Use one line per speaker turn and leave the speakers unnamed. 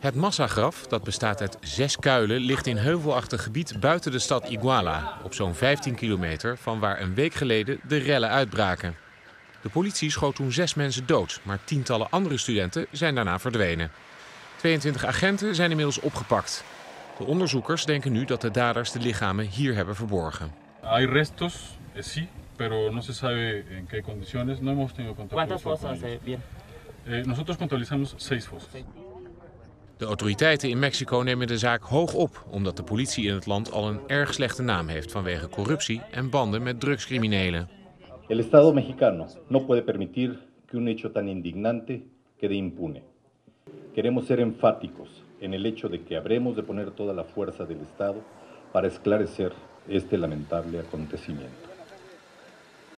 Het massagraf, dat bestaat uit zes kuilen, ligt in heuvelachtig gebied buiten de stad Iguala, op zo'n 15 kilometer van waar een week geleden de rellen uitbraken. De politie schoot toen zes mensen dood, maar tientallen andere studenten zijn daarna verdwenen. 22 agenten zijn inmiddels opgepakt. De onderzoekers denken nu dat de daders de lichamen hier hebben verborgen.
Hay restos, eh, sí, pero no se sabe en qué condiciones. No hemos tenido contacto.
¿Cuántas fosas eh, bien?
Eh, nosotros contabilizamos seis fosas.
De autoriteiten in Mexico nemen de zaak hoog op, omdat de politie in het land al een erg slechte naam heeft vanwege corruptie en banden met drugscriminelen.
El Estado mexicano no puede permitir que un hecho tan indignante quede impune. Queremos ser enfáticos en el hecho de que habremos de poner toda la fuerza del Estado para esclarecer este lamentable acontecimiento.